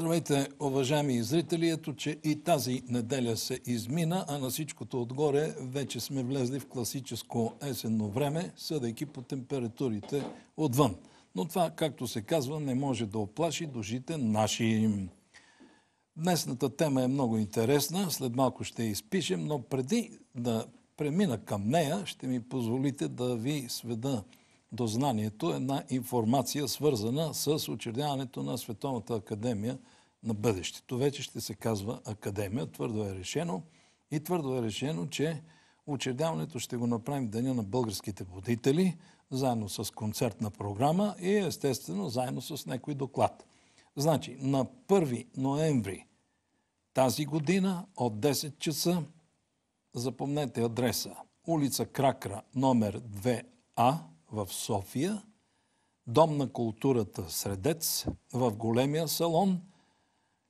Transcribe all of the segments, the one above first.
Здравейте, уважаеми зрители! Ето, че и тази неделя се измина, а на всичкото отгоре вече сме влезли в класическо есенно време, съдейки по температурите отвън. Но това, както се казва, не може да оплаши душите наши. Днесната тема е много интересна, след малко ще я изпишем, но преди да премина към нея, ще ми позволите да ви сведа до знанието една информация, свързана с учредяването на Световната академия на бъдещето. Вече ще се казва академия. Твърдо е решено. И твърдо е решено, че учредяването ще го направим в Деня на българските водители, заедно с концертна програма и естествено заедно с някой доклад. Значи, на 1 ноември тази година от 10 часа запомнете адреса улица Кракра, номер 2А, в София, Дом на културата Средец, в големия салон.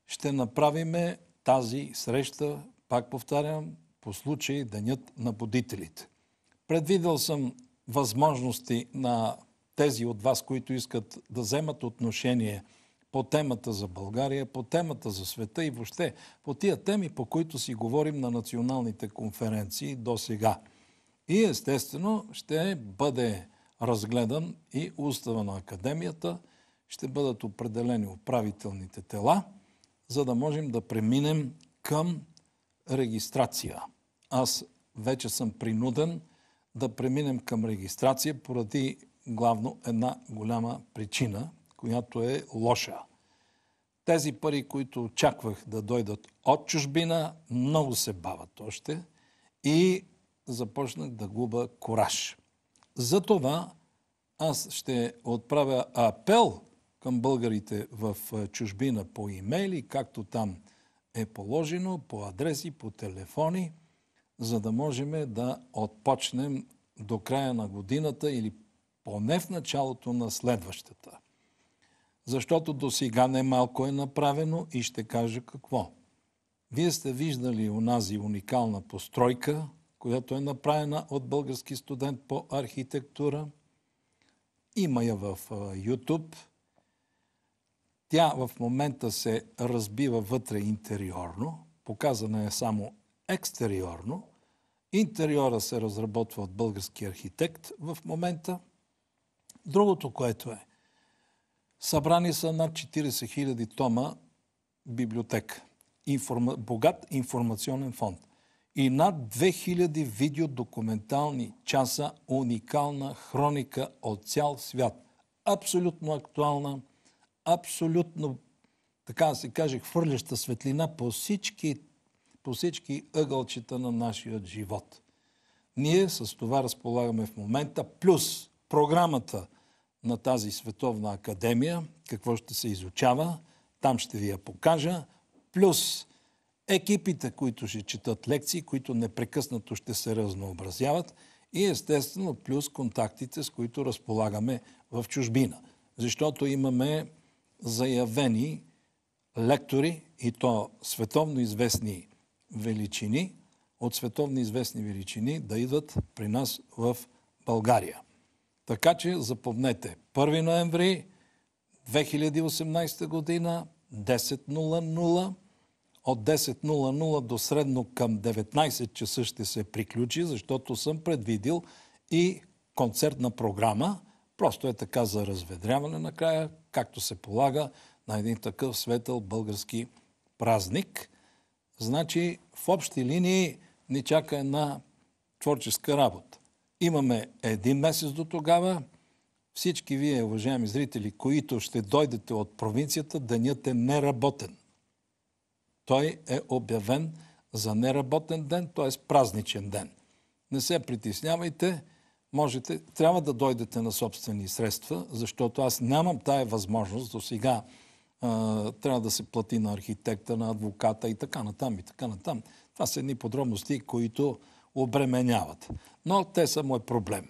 Ще направиме тази среща, пак повтарям, по случай Денят на будителите. Предвидел съм възможности на тези от вас, които искат да вземат отношение по темата за България, по темата за света и въобще по тия теми, по които си говорим на националните конференции до сега. И естествено ще бъде разгледан и устава на академията, ще бъдат определени управителните тела, за да можем да преминем към регистрация. Аз вече съм принуден да преминем към регистрация поради главно една голяма причина, която е лоша. Тези пари, които очаквах да дойдат от чужбина, много се бават още и започнах да губа кораж. Затова аз ще отправя апел към българите в чужбина по имейли, както там е положено, по адреси, по телефони, за да можем да отпочнем до края на годината или поне в началото на следващата. Защото до сега немалко е направено и ще кажа какво. Вие сте виждали онази уникална постройка, която е направена от български студент по архитектура. Има я в YouTube. Тя в момента се разбива вътре интериорно. Показана е само екстериорно. Интериора се разработва от български архитект в момента. Другото, което е, събрани са над 40 000 тома библиотека. Информа... Богат информационен фонд и над 2000 видеодокументални часа уникална хроника от цял свят. Абсолютно актуална, абсолютно, така да се каже, хвърляща светлина по всички, по всички ъгълчета на нашия живот. Ние с това разполагаме в момента, плюс програмата на тази Световна академия, какво ще се изучава, там ще ви я покажа, плюс екипите, които ще четат лекции, които непрекъснато ще се разнообразяват и естествено плюс контактите, с които разполагаме в чужбина. Защото имаме заявени лектори и то световно известни величини, от световно известни величини да идват при нас в България. Така че запомнете, 1 ноември 2018 година, 10.00, от 10.00 до средно към 19 часа ще се приключи, защото съм предвидил и концертна програма. Просто е така за разведряване накрая, както се полага на един такъв светъл български празник. Значи в общи линии ни чака една творческа работа. Имаме един месец до тогава. Всички вие, уважаеми зрители, които ще дойдете от провинцията, денят е неработен той е обявен за неработен ден, т.е. празничен ден. Не се притеснявайте, можете, трябва да дойдете на собствени средства, защото аз нямам тая възможност до сега. трябва да се плати на архитекта, на адвоката и така натам и така натам. Това са едни подробности, които обременяват. Но те са мой проблем.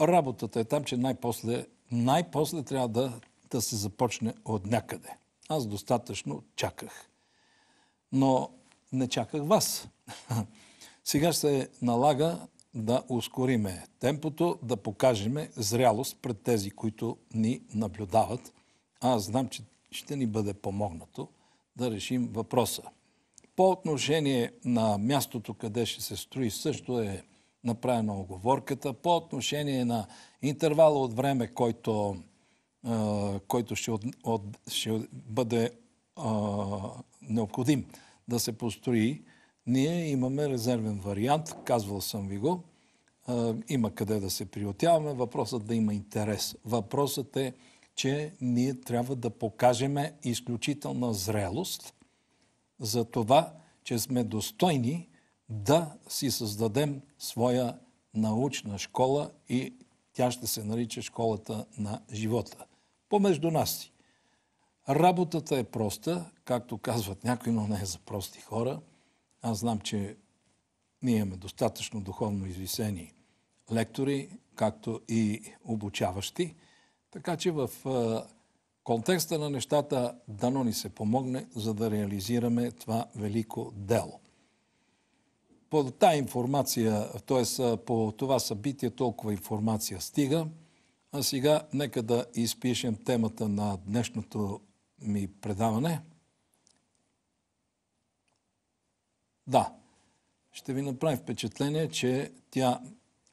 Работата е там, че най-после, най-после трябва да, да се започне от някъде. Аз достатъчно чаках но не чаках вас. Сега се налага да ускориме темпото, да покажеме зрялост пред тези, които ни наблюдават. Аз знам, че ще ни бъде помогнато да решим въпроса. По отношение на мястото, къде ще се строи, също е направена оговорката. По отношение на интервала от време, който, който ще, от, от, ще бъде необходим да се построи, ние имаме резервен вариант, казвал съм ви го. Има къде да се приотяваме. Въпросът да има интерес. Въпросът е, че ние трябва да покажем изключителна зрелост за това, че сме достойни да си създадем своя научна школа и тя ще се нарича школата на живота. Помежду нас си. Работата е проста, както казват някои, но не е за прости хора. Аз знам, че ние имаме достатъчно духовно извисени лектори, както и обучаващи. Така че в контекста на нещата дано ни се помогне, за да реализираме това велико дело. По тази информация, т.е. по това събитие толкова информация стига. А сега нека да изпишем темата на днешното ми предаване. Да, ще ви направи впечатление, че тя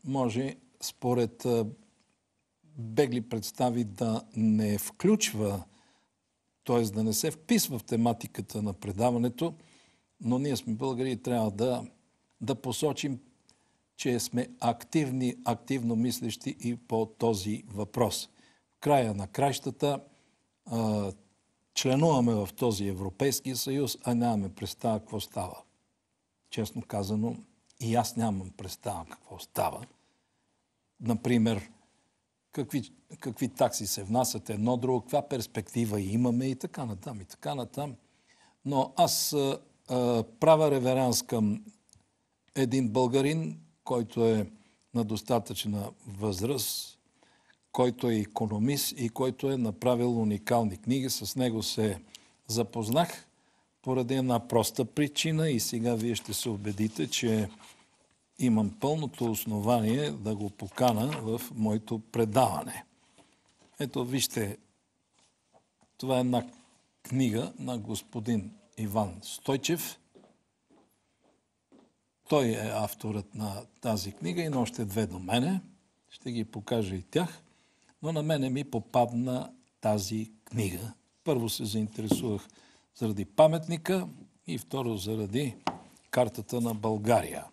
може според бегли представи да не включва, т.е. да не се вписва в тематиката на предаването, но ние сме българи и трябва да да посочим, че сме активни, активно мислещи и по този въпрос. В края на кращата членуваме в този Европейски съюз, а нямаме представа какво става. Честно казано, и аз нямам представа какво става. Например, какви, какви такси се внасят едно друго, каква перспектива имаме и така натам, и така натам. Но аз а, а, правя реверанс към един българин, който е на достатъчна възраст, който е економист и който е направил уникални книги. С него се запознах поради една проста причина и сега вие ще се убедите, че имам пълното основание да го покана в моето предаване. Ето, вижте, това е една книга на господин Иван Стойчев – той е авторът на тази книга и на още две до мене. Ще ги покажа и тях. Но на мене ми попадна тази книга. Първо се заинтересувах заради паметника и второ заради картата на България.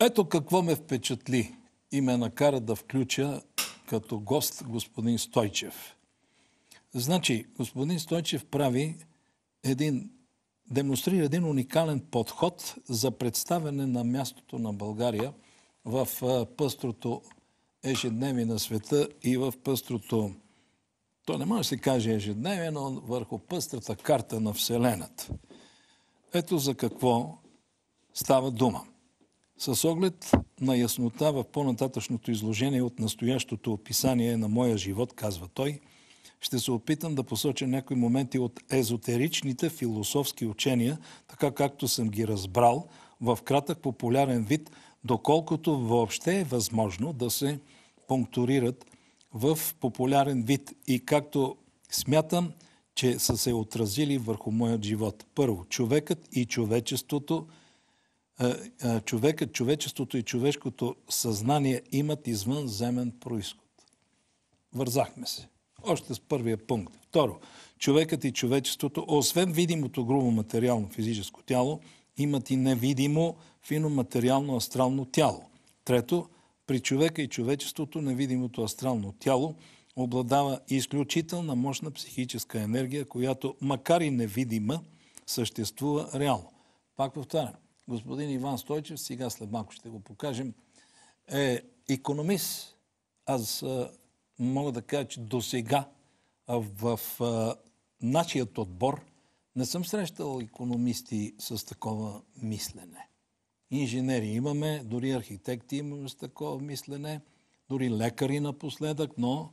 Ето какво ме впечатли и ме накара да включа като гост господин Стойчев. Значи, господин Стойчев прави един демонстрира един уникален подход за представяне на мястото на България в пъстрото ежедневие на света и в пъстрото, то не може да се каже ежедневие, но върху пъстрата карта на Вселената. Ето за какво става дума. С оглед на яснота в по-нататъчното изложение от настоящото описание на моя живот, казва той – ще се опитам да посоча някои моменти от езотеричните философски учения, така както съм ги разбрал, в кратък популярен вид, доколкото въобще е възможно да се пунктурират в популярен вид и както смятам, че са се отразили върху моят живот. Първо, човекът и човечеството, човекът, човечеството и човешкото съзнание имат извънземен происход. Вързахме се. Още с първия пункт. Второ, човекът и човечеството, освен видимото грубо материално физическо тяло, имат и невидимо финоматериално астрално тяло. Трето, при човека и човечеството невидимото астрално тяло обладава изключителна мощна психическа енергия, която, макар и невидима, съществува реално. Пак повтарям, господин Иван Стойчев, сега след малко ще го покажем, е економист. Аз мога да кажа, че до сега в нашият отбор не съм срещал економисти с такова мислене. Инженери имаме, дори архитекти имаме с такова мислене, дори лекари напоследък, но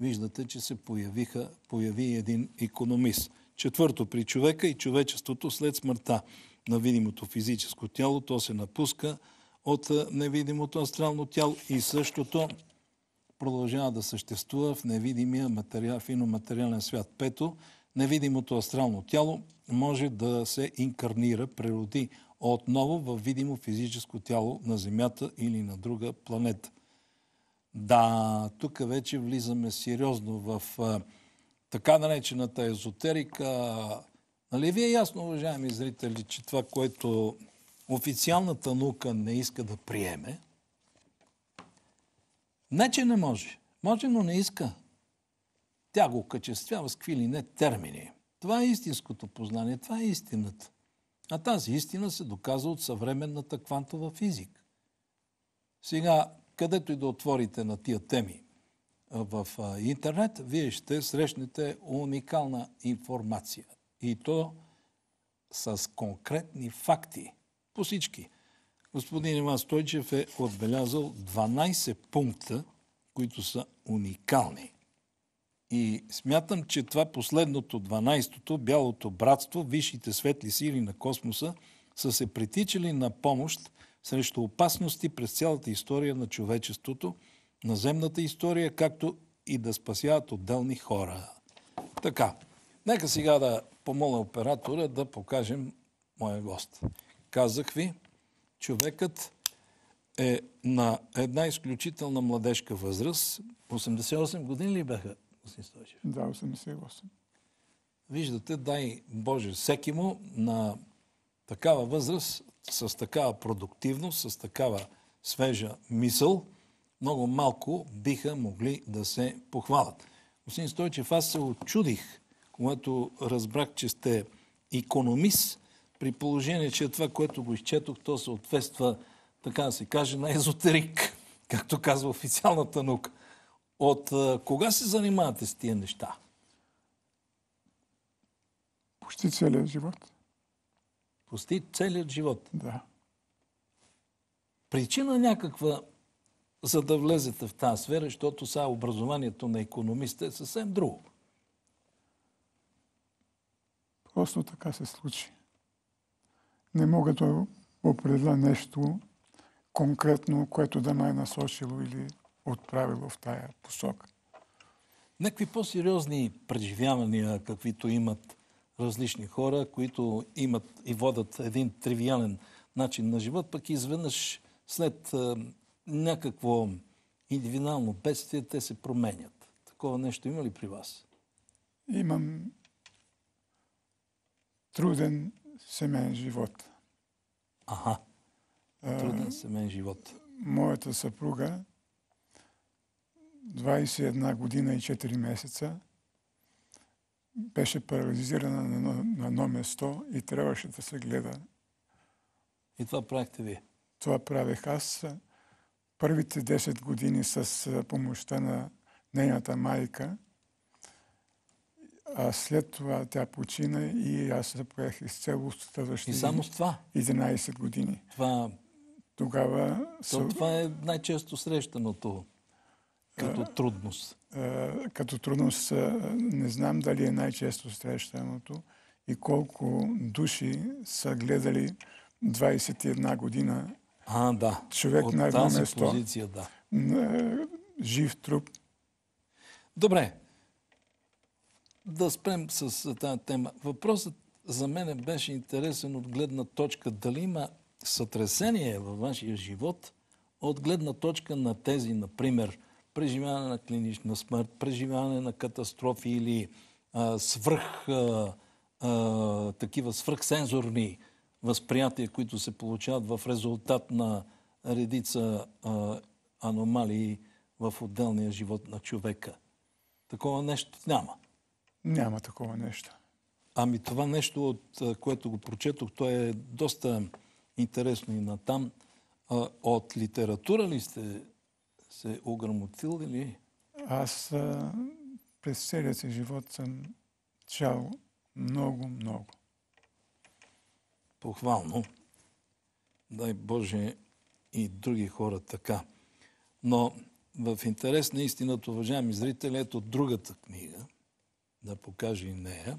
виждате, че се появиха, появи един економист. Четвърто, при човека и човечеството след смъртта на видимото физическо тяло, то се напуска от невидимото астрално тяло и същото продължава да съществува в невидимия материал, финоматериален свят. Пето, невидимото астрално тяло може да се инкарнира, прероди отново в видимо физическо тяло на Земята или на друга планета. Да, тук вече влизаме сериозно в а, така наречената езотерика. Нали ви е ясно, уважаеми зрители, че това, което официалната наука не иска да приеме, не, че не може. Може, но не иска. Тя го качествява с какви ли не термини. Това е истинското познание, това е истината. А тази истина се доказва от съвременната квантова физика. Сега, където и да отворите на тия теми в интернет, вие ще срещнете уникална информация. И то с конкретни факти. По всички. Господин Иван Стойчев е отбелязал 12 пункта, които са уникални. И смятам, че това последното, 12-то, Бялото братство, висшите светли сили на космоса, са се притичали на помощ срещу опасности през цялата история на човечеството, наземната история, както и да спасяват отделни хора. Така, нека сега да помоля оператора да покажем моя гост. Казах ви, човекът е на една изключителна младежка възраст. 88 години ли бяха, господин Стойчев? Да, 88. Виждате, дай Боже, всеки му на такава възраст, с такава продуктивност, с такава свежа мисъл, много малко биха могли да се похвалят. Господин Стойчев, аз се очудих, когато разбрах, че сте економист, при положение, че това, което го изчетох, то съответства, така да се каже, на езотерик, както казва официалната наука. От кога се занимавате с тия неща? Почти целият живот. Почти целият живот? Да. Причина някаква, за да влезете в тази сфера, защото сега образованието на економиста е съвсем друго. Просто така се случи не мога да определя нещо конкретно, което да ме е насочило или отправило в тая посока. Някакви по-сериозни преживявания, каквито имат различни хора, които имат и водят един тривиален начин на живот, пък изведнъж след а, някакво индивидуално бедствие, те се променят. Такова нещо има ли при вас? Имам труден семейен живот. Ага. Труден семейен живот. Моята съпруга 21 година и 4 месеца беше парализирана на на едно место и трябваше да се гледа. И това правихте ви? Това правех аз. Първите 10 години с помощта на нейната майка – а след това тя почина и аз се поех изцяло следващите И само с това? 11 години. Това... Тогава... То, това е най-често срещаното като а, трудност. А, като трудност не знам дали е най-често срещаното и колко души са гледали 21 година а, да. човек От на едно тази место. позиция, да. Жив труп. Добре, да спрем с тази тема. Въпросът за мен беше интересен от гледна точка дали има сътресение във вашия живот от гледна точка на тези, например, преживяване на клинична смърт, преживяване на катастрофи или а, свръх, а, а, такива свръхсензорни възприятия, които се получават в резултат на редица а, аномалии в отделния живот на човека. Такова нещо няма. Няма такова нещо. Ами това нещо, от което го прочетох, то е доста интересно и натам. От литература ли сте се ограмотил или? Аз а, през целия си живот съм чал много, много. Похвално. Дай Боже и други хора така. Но в интерес на истината, уважаеми зрители, ето другата книга – да покаже и нея.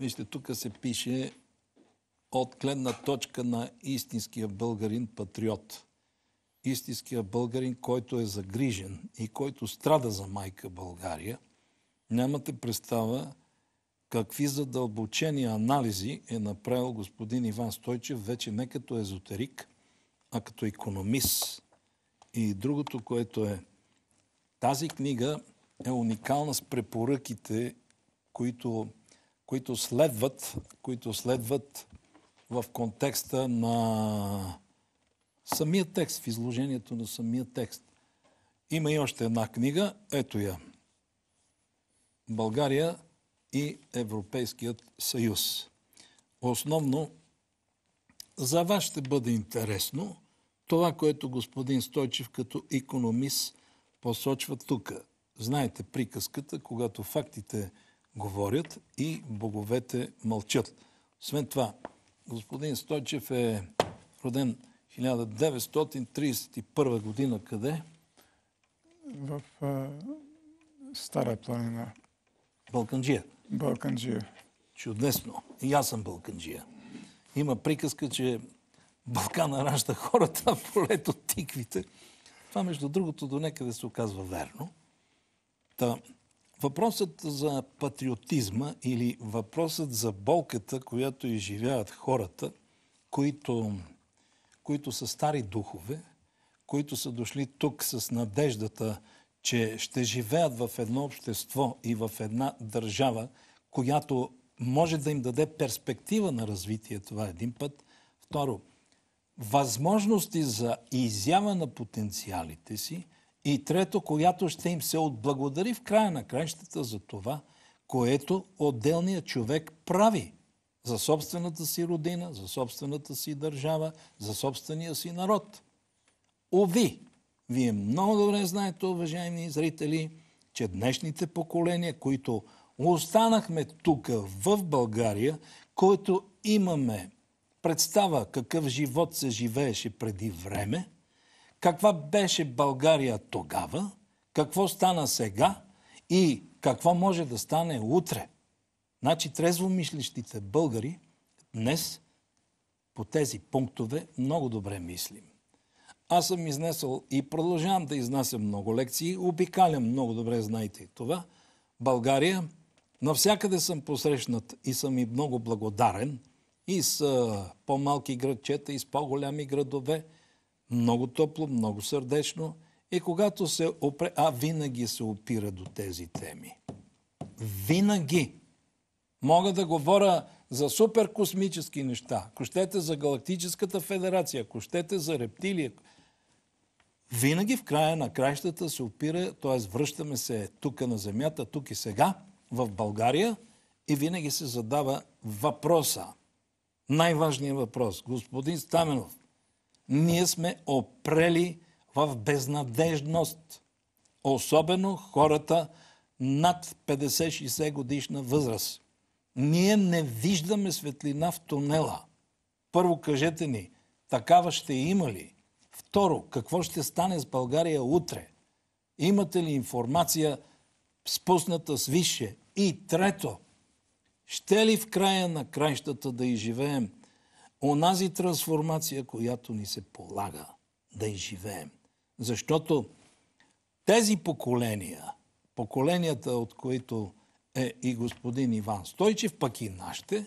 Вижте, тук се пише от гледна точка на истинския българин патриот. Истинския българин, който е загрижен и който страда за майка България, нямате представа какви задълбочени анализи е направил господин Иван Стойчев, вече не като езотерик, а като економист. И другото, което е, тази книга е уникална с препоръките, които, които, следват, които следват в контекста на самия текст, в изложението на самия текст. Има и още една книга, ето я. България и Европейският съюз. Основно за вас ще бъде интересно това, което господин Стойчев като економист посочва тук. Знаете приказката, когато фактите говорят и боговете мълчат. Освен това, господин Стойчев е роден 1931 година. Къде? В а, Стара планина. Балканджия. Балканджия. Чудесно. И аз съм Балканджия. Има приказка, че Балкана ражда хората, а полето тиквите. Това, между другото, до некъде се оказва верно. Та, въпросът за патриотизма или въпросът за болката, която изживяват хората, които, които са стари духове, които са дошли тук с надеждата, че ще живеят в едно общество и в една държава, която може да им даде перспектива на развитие. Това е един път. Второ, възможности за изява на потенциалите си. И трето, която ще им се отблагодари в края на краищата за това, което отделният човек прави за собствената си родина, за собствената си държава, за собствения си народ. Ови, вие много добре знаете, уважаеми зрители, че днешните поколения, които останахме тук в България, които имаме представа какъв живот се живееше преди време, каква беше България тогава, какво стана сега и какво може да стане утре. Значи трезво мислещите българи днес по тези пунктове много добре мислим. Аз съм изнесъл и продължавам да изнасям много лекции, обикалям много добре, знаете това. България, навсякъде съм посрещнат и съм и много благодарен и с по-малки градчета, и с по-голями градове. Много топло, много сърдечно. И когато се опре... А винаги се опира до тези теми. Винаги. Мога да говоря за суперкосмически неща. Ако щете за Галактическата федерация, ако щете за рептилия, винаги в края на краищата се опира, т.е. връщаме се тук на Земята, тук и сега, в България, и винаги се задава въпроса. Най-важният въпрос. Господин Стаменов, ние сме опрели в безнадежност. Особено хората над 50-60 годишна възраст. Ние не виждаме светлина в тунела. Първо кажете ни, такава ще има ли? Второ, какво ще стане с България утре? Имате ли информация спусната с висше? И трето, ще ли в края на краищата да изживеем онази трансформация, която ни се полага да изживеем? Защото тези поколения, поколенията, от които е и господин Иван Стойчев, пък и нашите,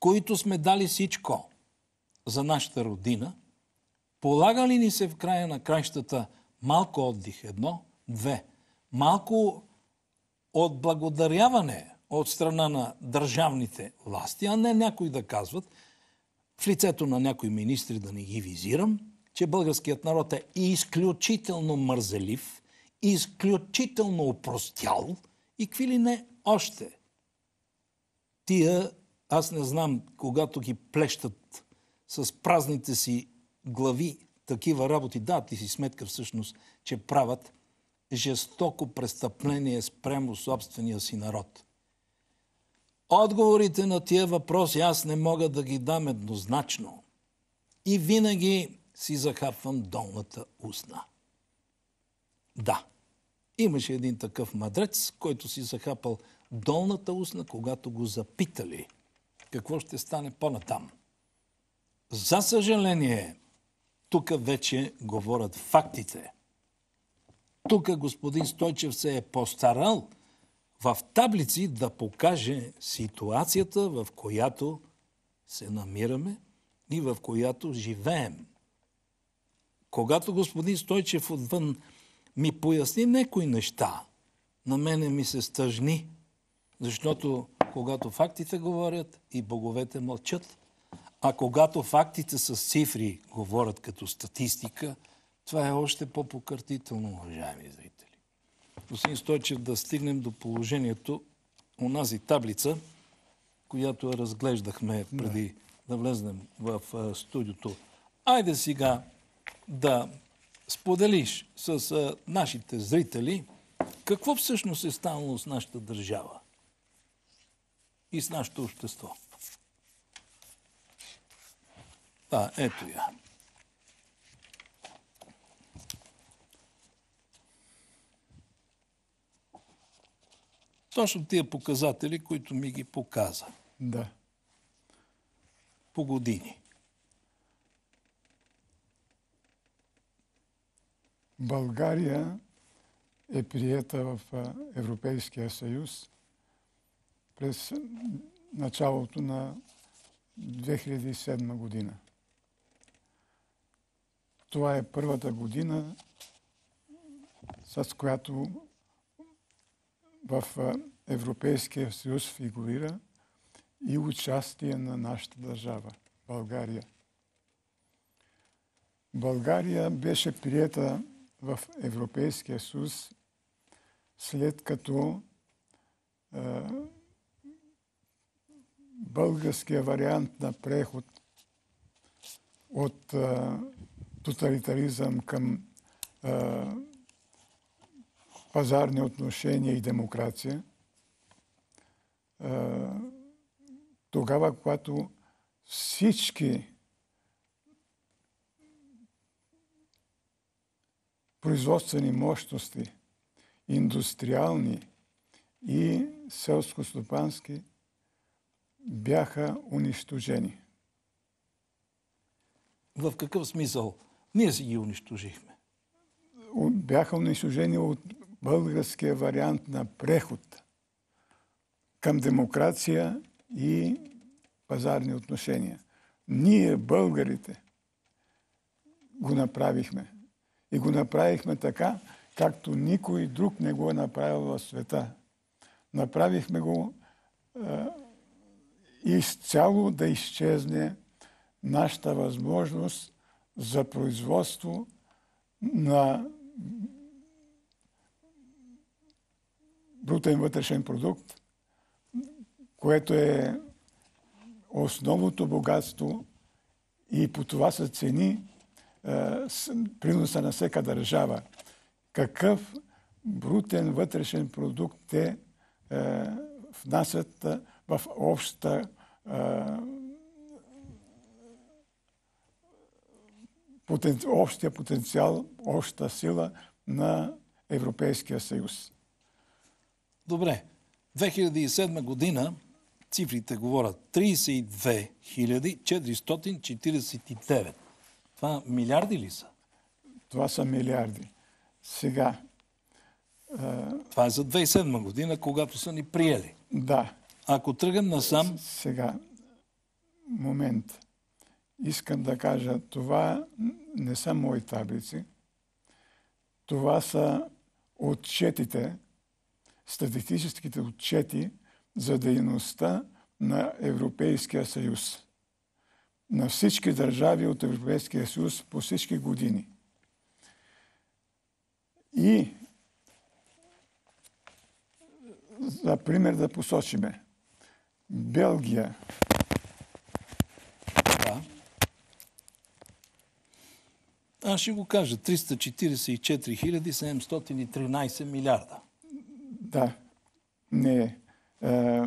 които сме дали всичко за нашата родина – Полага ли ни се в края на кращата малко отдих едно, две, малко отблагодаряване от страна на държавните власти, а не някои да казват, в лицето на някои министри да не ги визирам, че българският народ е изключително мързелив, изключително опростял и какви ли не още. Тия, аз не знам, когато ги плещат с празните си глави такива работи, да, ти си сметка всъщност, че правят жестоко престъпление спрямо собствения си народ. Отговорите на тия въпроси аз не мога да ги дам еднозначно. И винаги си захапвам долната устна. Да, имаше един такъв мадрец, който си захапал долната устна, когато го запитали какво ще стане по-натам. За съжаление, Тук вече говорят фактите. Тук господин Стойчев се е постарал в таблици да покаже ситуацията, в която се намираме и в която живеем. Когато господин Стойчев отвън ми поясни някои неща, на мене ми се стъжни, защото когато фактите говорят и боговете мълчат, а когато фактите с цифри говорят като статистика, това е още по-покъртително, уважаеми зрители. Господин Стойчев, да стигнем до положението, онази таблица, която разглеждахме преди да, да влезнем в студиото. Айде сега да споделиш с а, нашите зрители какво всъщност е станало с нашата държава и с нашето общество. Да, ето я. Точно тия показатели, които ми ги показа. Да. По години. България е приета в Европейския съюз през началото на 2007 година. Това е първата година, с която в Европейския съюз фигурира и участие на нашата държава, България. България беше приета в Европейския съюз след като е, българския вариант на преход от е, тоталитаризъм към е, пазарни отношения и демокрация, е, тогава, когато всички производствени мощности, индустриални и селско-стопански, бяха унищожени. В какъв смисъл? Ние си ги унищожихме. Бяха унищожени от българския вариант на преход към демокрация и пазарни отношения. Ние, българите, го направихме. И го направихме така, както никой друг не го е направил в света. Направихме го изцяло да изчезне нашата възможност за производство на брутен вътрешен продукт, което е основното богатство и по това се цени е, приноса на всяка държава. Какъв брутен вътрешен продукт те е, внасят е, в общата потен, общия потенциал, общата сила на Европейския съюз. Добре. 2007 година цифрите говорят 32 449. Това милиарди ли са? Това са милиарди. Сега. Това е за 2007 година, когато са ни приели. Да. Ако тръгнем насам... Сега, момент. Искам да кажа, това не са мои таблици. Това са отчетите, статистическите отчети за дейността на Европейския съюз на всички държави от Европейския съюз по всички години. И за пример да посочиме. Белгия. Да. Аз ще го кажа. 344 713 милиарда. Да. Не. Е,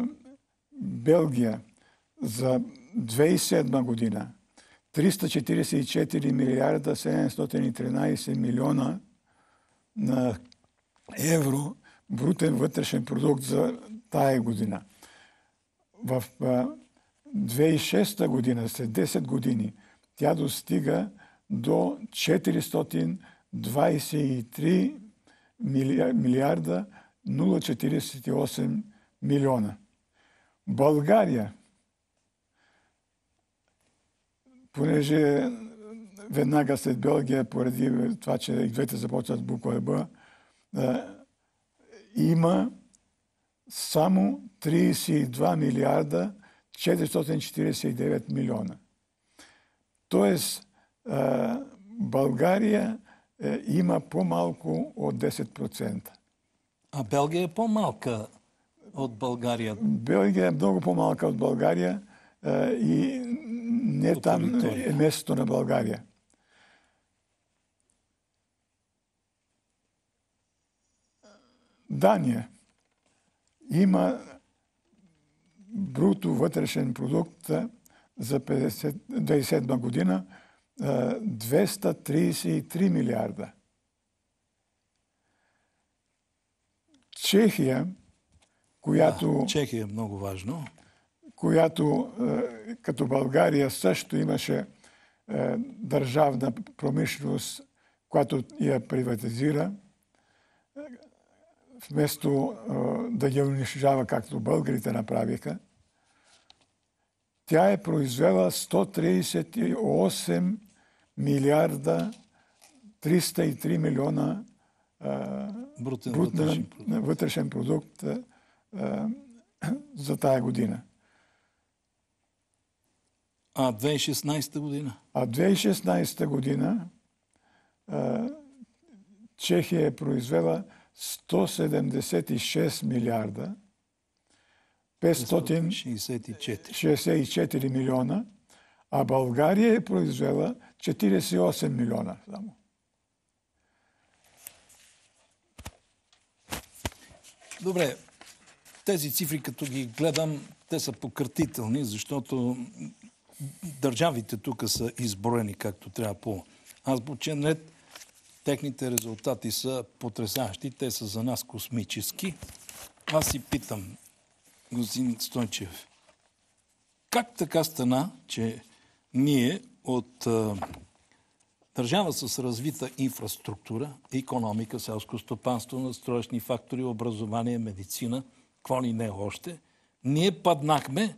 Белгия за 2007 година 344 милиарда 713 милиона на евро брутен вътрешен продукт за тая година. В 2006 година, след 10 години, тя достига до 423 милиарда 048 милиона. България, понеже веднага след Белгия, поради това, че и двете започват буква Б, има само 32 милиарда 449 милиона. Тоест, България е, има по-малко от 10%. А Белгия е по-малка от България. Белгия е много по-малка от България и не там е местото на България. Дания има бруто вътрешен продукт за 2007 година 233 милиарда. Чехия, която... Да, Чехия е много важно. Която, като България, също имаше държавна промишленост, която я приватизира, вместо да ги унищожава, както българите направиха, тя е произвела 138 милиарда 303 милиона брутен, брутен вътрешен продукт, вътрешен продукт за тая година. А 2016 година? А 2016 година Чехия е произвела 176 милиарда 564 милиона, а България е произвела 48 милиона само. Добре, тези цифри, като ги гледам, те са пократителни, защото държавите тук са изброени както трябва по азбучен ред. Техните резултати са потрясащи, те са за нас космически. Аз си питам, господин Стойчев, как така стана, че ние от а, държава с развита инфраструктура, економика, селско стопанство, настроечни фактори, образование, медицина, какво ли не още, ние паднахме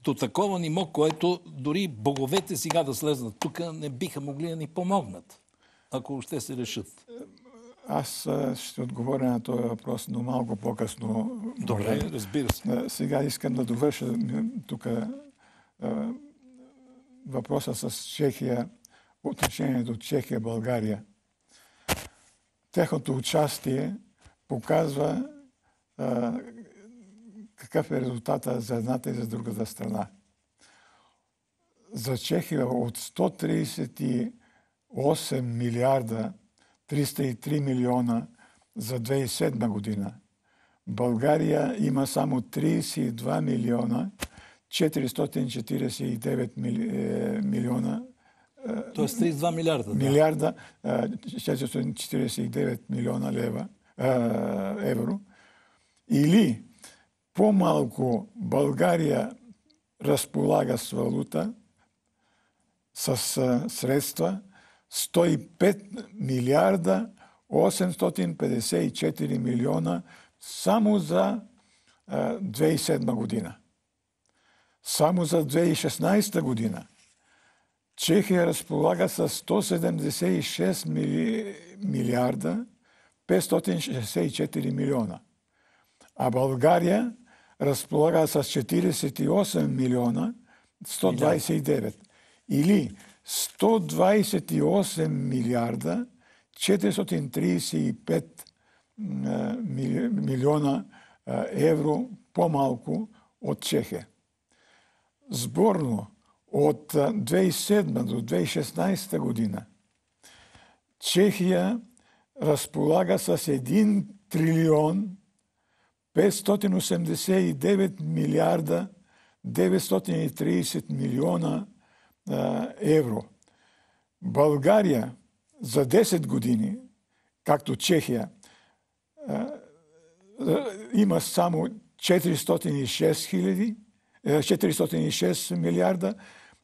до такова ниво, което дори боговете сега да слезнат тук не биха могли да ни помогнат, ако още се решат. Аз ще отговоря на този въпрос, но малко по-късно. Добре, разбира се. Сега искам да довърша тук въпроса с Чехия, отношението Чехия-България. Техното участие показва а, какъв е резултата за едната и за другата страна. За Чехия от 138 милиарда 303 милиона за 2007 година. България има само 32 милиона 449 мили, милиона Тоест 32 милиарда. Милиарда, 449 милиона лева, евро. Или по-малко България разполага с валута, с средства, 105 милиарда 854 милиона само за 2007 година. Само за 2016 година Чехия разполага с 176 мили... милиарда 564 милиона. А България разполага с 48 милиона 129. Или 128 милиарда 435 милиона евро по-малко от Чехия. Сборно от 2007 до 2016 година Чехия разполага с 1 трилион 589 милиарда 930 милиона евро. България за 10 години, както Чехия, има само 406 хиляди, 406 милиарда,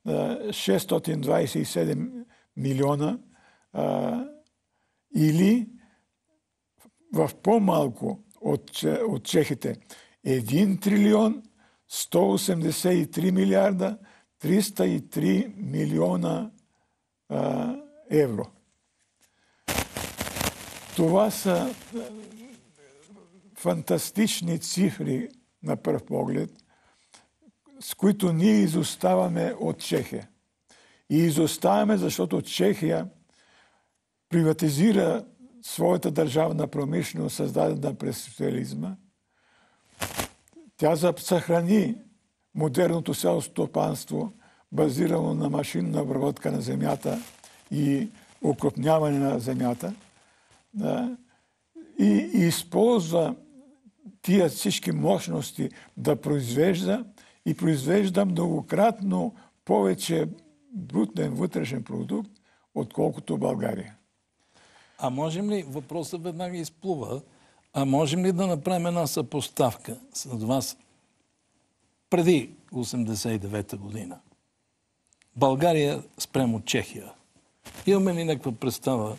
627 милиона или в по-малко от чехите 1 трилион 183 милиарда 303 милиона а, евро. Това са а, фантастични цифри на пръв поглед, с които ние изоставаме от Чехия. И изоставаме, защото Чехия приватизира своята държавна промишленост, създадена през социализма. Тя съхрани модерното селско стопанство, базирано на машинна обработка на земята и укрупняване на земята. Да, и използва тия всички мощности да произвежда и произвежда многократно повече брутен вътрешен продукт, отколкото България. А можем ли, въпросът веднага изплува, а можем ли да направим една съпоставка с вас преди 89-та година? България спрямо Чехия. Имаме ли някаква представа,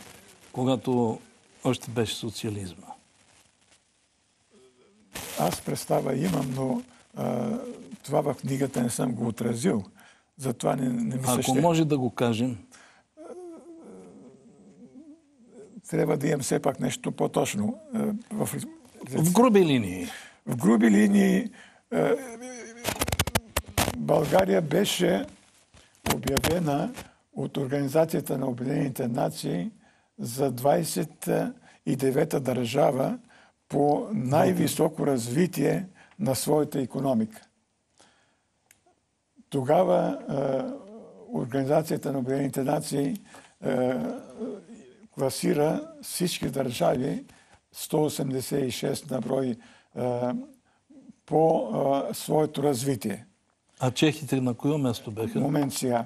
когато още беше социализма? Аз представа имам, но а, това в книгата не съм го отразил. Затова не, не ми Ако ще. може да го кажем, Трябва да имам все пак нещо по-точно. В, в груби линии. в груби линии България беше обявена от Организацията на Обединените нации за 29-та държава по най-високо развитие на своята економика. Тогава Организацията на Обединените нации класира всички държави, 186 на брой, по а, своето развитие. А чехите на кое място беха? Момент сега.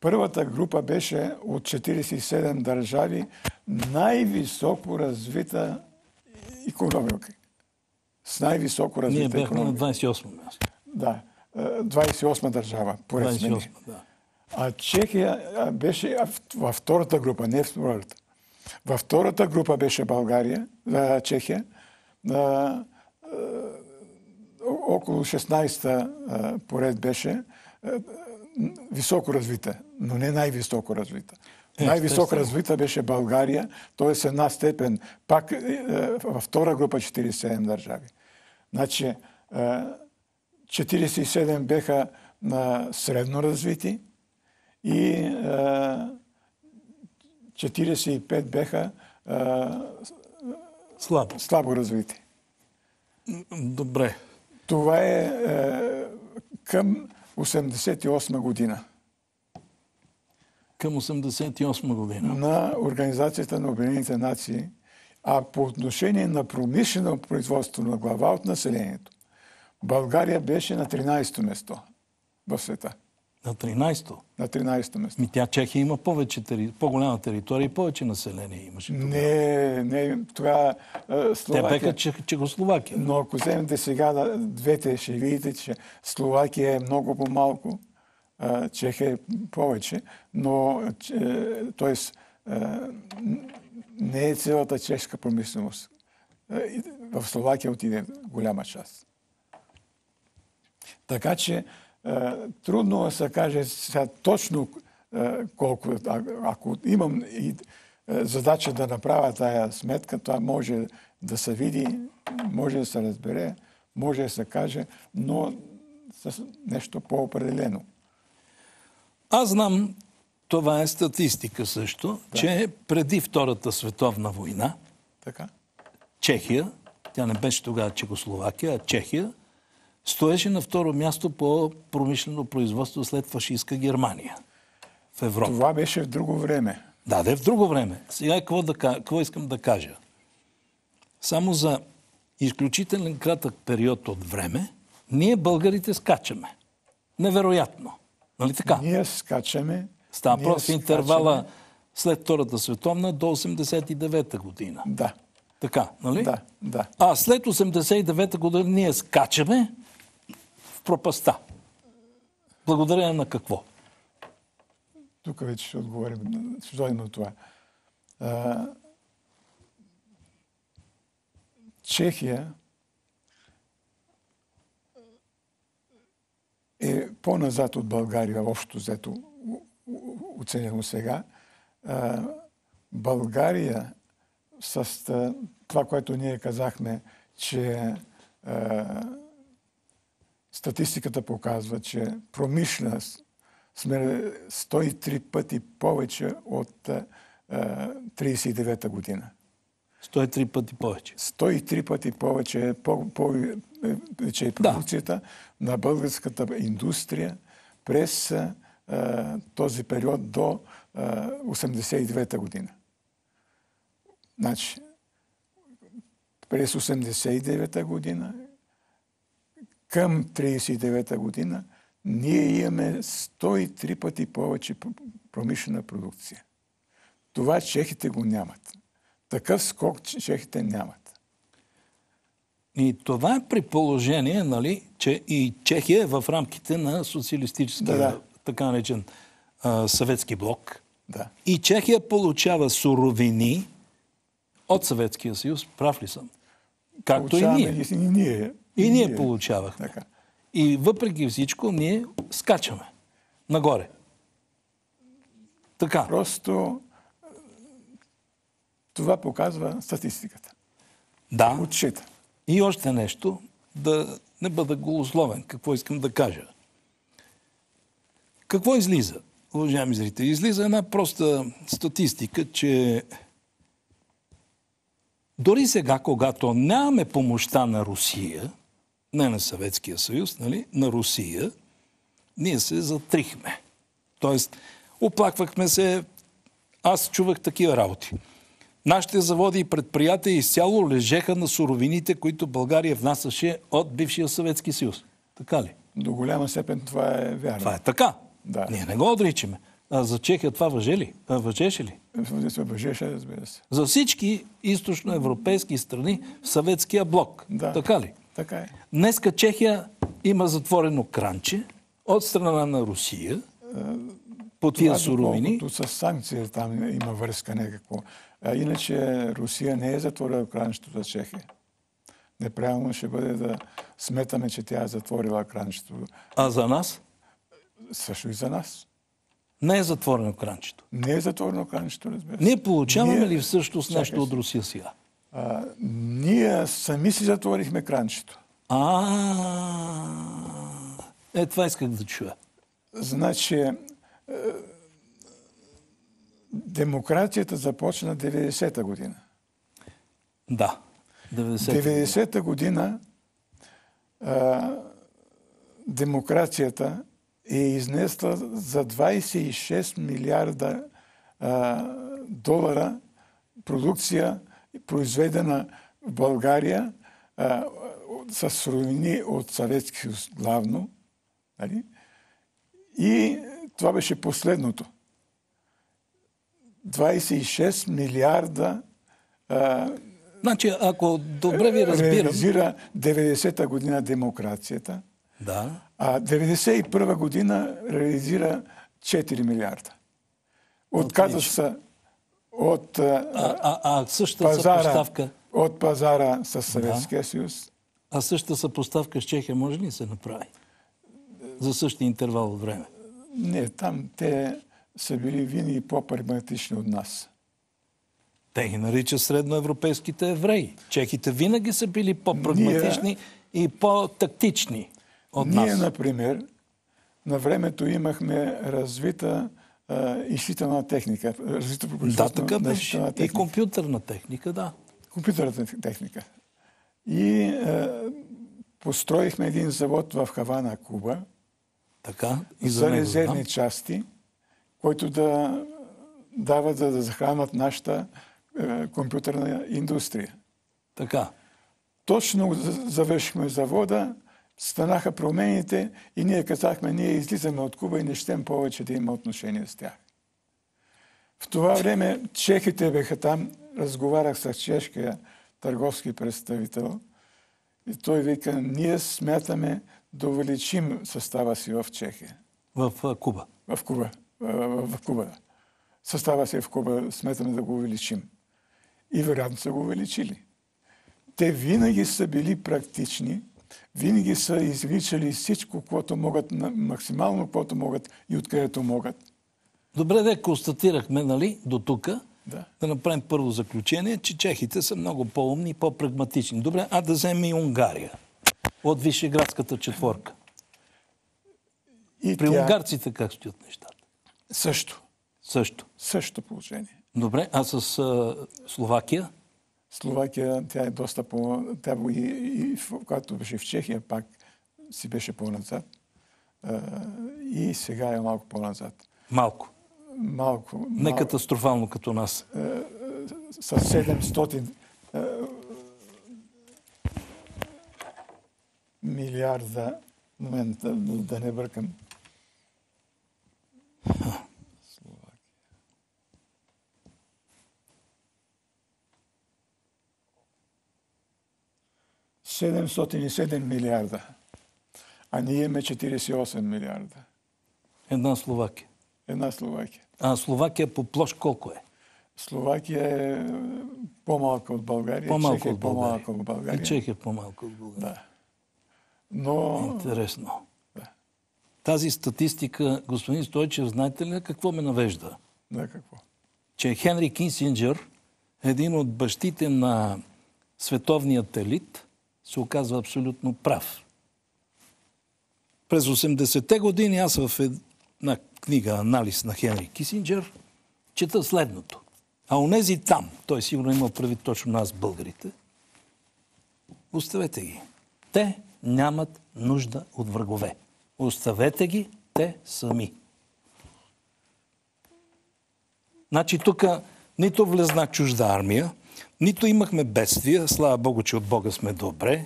Първата група беше от 47 държави най-високо развита економика. С най-високо Ние развита бяхме на економика. 28 място. Да. е, 28 държава, поред мен. 28, да. А Чехия беше във втората група, не в първата. Във втората група беше България, Чехия. Около 16-та а, поред беше високо развита, но не най-високо развита. Е, Най-високо развита беше България, т.е. една степен, пак е, е, във втора група 47 държави. Значи, е, 47 беха на средно развити и е, 45 беха Слабо. слабо развити. Добре. Това е, е към 88 година Към 88 година. на Организацията на Обединените нации, а по отношение на промишлено производство на глава от населението, България беше на 13-то место в света. На 13-то. На 13-то место. Ми тя Чехия има повече, тери- по-голяма територия и повече население имаше. Не, не, това е, Те Словакия... беха Чех- Чехословакия. Но ако вземете сега да- двете, ще видите, че Словакия е много по-малко, а, Чехия е повече, но т.е. не е цялата чешка промишленост. В Словакия отиде голяма част. Така че трудно е да се каже сега точно а, колко. Ако имам и задача да направя тая сметка, това може да се види, може да се разбере, може да се каже, но с нещо по-определено. Аз знам, това е статистика също, че преди Втората световна война Така? Чехия, тя не беше тогава Чехословакия, а Чехия, стоеше на второ място по промишлено производство след фашистска Германия в Европа. Това беше в друго време. Да, да е в друго време. Сега какво, да, ка- какво искам да кажа? Само за изключителен кратък период от време, ние българите скачаме. Невероятно. Нали така? Ние скачаме. Става ние просто в интервала след Втората световна до 89-та година. Да, Така, нали? да, да. А след 89-та година ние скачаме пропаста. Благодарение на какво? тук вече ще отговорим, ще на това. А, Чехия е по-назад от България, общо взето, оценено сега. А, България с това, което ние казахме, че а, статистиката показва, че промишлена сме 103 пъти повече от а, 39-та година. 103 пъти повече. 103 пъти повече е по, по, повече е продукцията да. на българската индустрия през а, този период до а, 89-та година. Значи, през 89-та година към 39-та година ние имаме 103 пъти повече промишлена продукция. Това чехите го нямат. Такъв скок чехите нямат. И това е при положение, нали, че и Чехия е в рамките на социалистическия, да, да. така наречен съветски блок. Да. И Чехия получава суровини от Съветския съюз. Прав ли съм? Както и ние. И ние. И, ние, ние получавахме. Така. И въпреки всичко, ние скачаме нагоре. Така. Просто това показва статистиката. Да. Отчита. И още нещо, да не бъда голословен. Какво искам да кажа? Какво излиза, уважаеми зрители? Излиза една проста статистика, че дори сега, когато нямаме помощта на Русия, не на Съветския съюз, нали, на Русия, ние се затрихме. Тоест, оплаквахме се, аз чувах такива работи. Нашите заводи и предприятия изцяло лежеха на суровините, които България внасяше от бившия Съветски съюз. Така ли? До голяма степен това е вярно. Това е така. Да. Ние не го отричаме. А за Чехия това въже ли? А, въжеше ли? Въжеше, разбира се. За всички източноевропейски страни в съветския блок. Да. Така ли? Така е. Днеска Чехия има затворено кранче от страна на Русия по тия суровини. Тук с санкции там има връзка някакво. А иначе Русия не е затворила кранчето за Чехия. Неправилно ще бъде да сметаме, че тя е затворила кранчето. А за нас? Също и за нас. Не е затворено кранчето. Не е затворено кранчето, разбира се. Ние получаваме ние... ли всъщност нещо Чакай. от Русия сега? А, ние сами си затворихме кранчето. А, е, това исках да чуя. Значи, е, демокрацията започна 90-та година. Да, 90-та, 90-та година а, демокрацията е изнесла за 26 милиарда а, долара продукция, произведена в България а, с суровини от Съветски съюз главно. Нали? И това беше последното. 26 милиарда а, Значи, ако добре ви разбирам... Реализира 90-та година демокрацията. Да. А 91 година реализира 4 милиарда. Отказа се от а, а, а същата пазара, съпоставка... от пазара с Съветския да. съюз. А същата съпоставка с Чехия може ли се направи? За същия интервал от време? Не, там те са били винаги по-прагматични от нас. Те ги наричат средноевропейските евреи. Чехите винаги са били по-прагматични Ние... и по-тактични от Ние, нас. Ние, например, на времето имахме развита изчителна техника. Да, така беше. И компютърна техника, да. Компютърна техника. И е, построихме един завод в Хавана, Куба. Така. И за, за резервни части, който да дава да, да захранват нашата е, компютърна индустрия. Така. Точно завършихме завода, станаха промените и ние казахме, ние излизаме от Куба и не щем повече да има отношение с тях. В това време чехите беха там, разговарях с чешкия търговски представител и той вика, ние смятаме да увеличим състава си в Чехия. В Куба? В Куба. в Куба. Състава се в Куба, сметаме да го увеличим. И вероятно са го увеличили. Те винаги са били практични, винаги са извличали всичко, което могат, максимално което могат и откъдето могат. Добре, да констатирахме, нали, до тук, да. да направим първо заключение, че чехите са много по-умни и по-прагматични. Добре, а да вземем и Унгария от Вишеградската четворка. И При тя... унгарците как стоят нещата? Също. Също. Също положение. Добре, а с а, Словакия? Словакия, тя е доста по... Тя и, и, когато беше в Чехия, пак си беше по-назад. И сега е малко по-назад. Малко? Малко. Не малко. катастрофално като нас. А, с 700 а, милиарда, момент да, да не бъркам. 707 милиарда, а ние имаме 48 милиарда. Една Словакия. Една Словакия. А Словакия по площ колко е? Словакия е по-малка от България. По-малка от е България. По-малка от България. И Чехия е по-малко от България. Да. Но... Интересно. Да. Тази статистика, господин Стойчев, знаете ли какво ме навежда? На какво? Че Хенри Кинсинджер, един от бащите на световният елит, се оказва абсолютно прав. През 80-те години аз в една книга, анализ на Хенри Кисинджер, чета следното. А онези там, той сигурно има прави точно нас, българите, оставете ги. Те нямат нужда от врагове. Оставете ги те сами. Значи тук нито влезна чужда армия, нито имахме бедствия, слава Богу, че от Бога сме добре,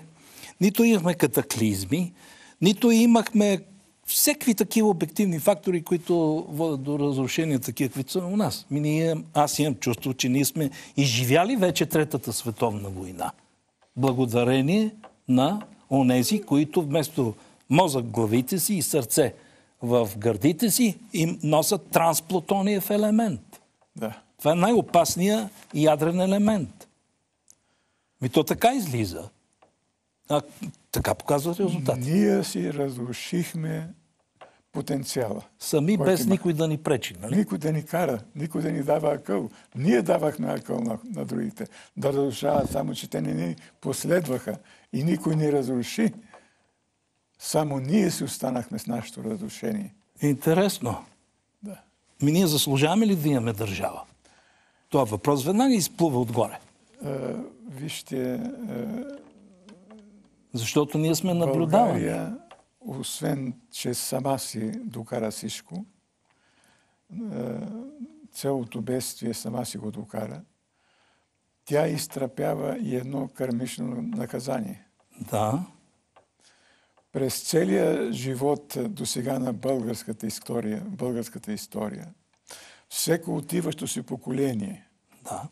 нито имахме катаклизми, нито имахме всеки такива обективни фактори, които водят до разрушения, такива, каквито са у нас. Ми ние, аз имам чувство, че ние сме изживяли вече Третата световна война. Благодарение на онези, които вместо мозък главите си и сърце в гърдите си им носят трансплутониев елемент. Да. Това е най-опасният ядрен елемент. Ми то така излиза. А, така показва резултат. Ние си разрушихме потенциала. Сами без има. никой да ни пречи. Нали? Никой да ни кара, никой да ни дава акъл. Ние давахме акъл на, на другите. Да разрушават, само че те не ни последваха. И никой не разруши. Само ние си останахме с нашето разрушение. Интересно. Да. Ми ние заслужаваме ли да имаме държава? Това въпрос веднага изплува отгоре. А, вижте... А... Защото ние сме наблюдавани. България, освен, че сама си докара всичко, цялото бедствие сама си го докара, тя изтрапява и едно кърмично наказание. Да през целия живот до сега на българската история, българската история, всеко отиващо си поколение, да.